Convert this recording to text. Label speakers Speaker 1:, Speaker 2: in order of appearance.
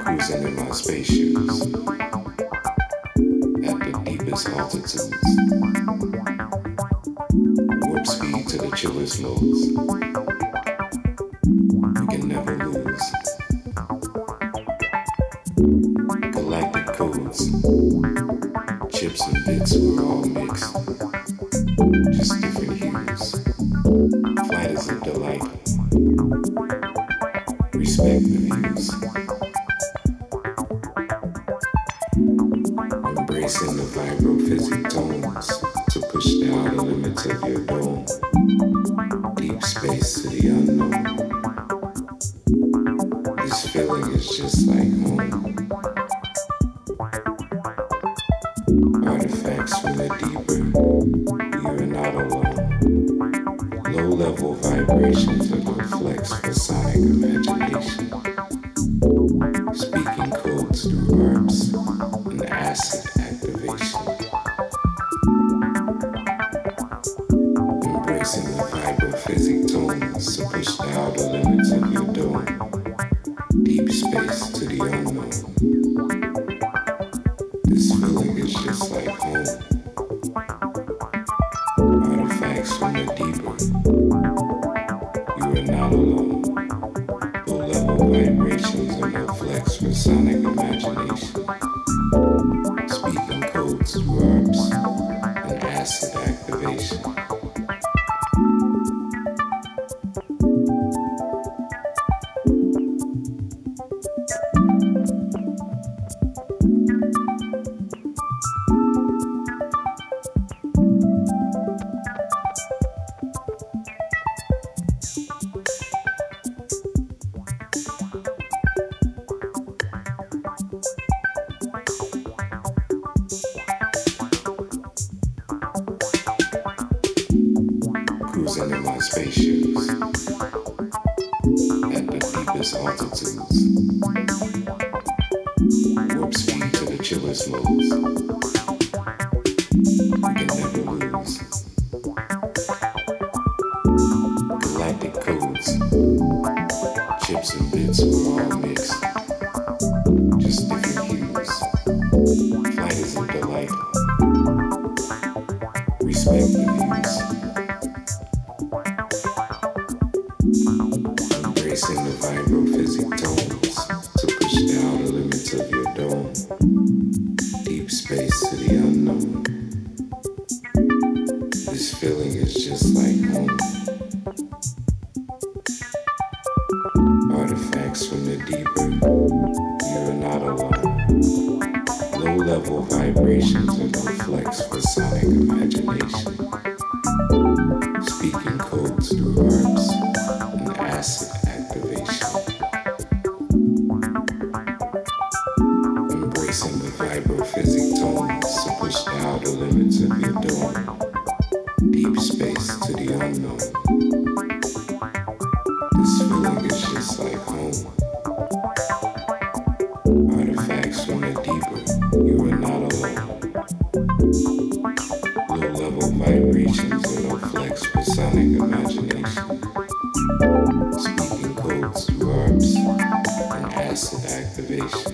Speaker 1: cruising in my space deepest altitudes. Warp speed to the chillest modes. We can never lose. Galactic codes, chips and bits were all mixed. Just different hues. Flight is a delight. Respect the views. Embracing the vibrophysic tones to push down the outer limits of your dome. Deep space to the unknown. This feeling is just like home. Artifacts from the deeper, you are not alone. Low level vibrations of reflex for sonic imagination. Embracing the vibrophysic tones to push the outer limits of your dome. Deep space to the unknown. This feeling is just like home. Artifacts from the deeper. You are not alone. Low level vibrations and reflex for sonic imagination. Speaking codes through arps space shoes Embracing the vibrophysic tones to push down the limits of your dome. Deep space to the unknown. This feeling is just like home. Artifacts from the deeper. You are not alone. Low level vibrations and reflex for sonic imagination. Deeper, you are not alone. Low level vibrations and reflex for sonic imagination. Speaking codes through arps and acid activation.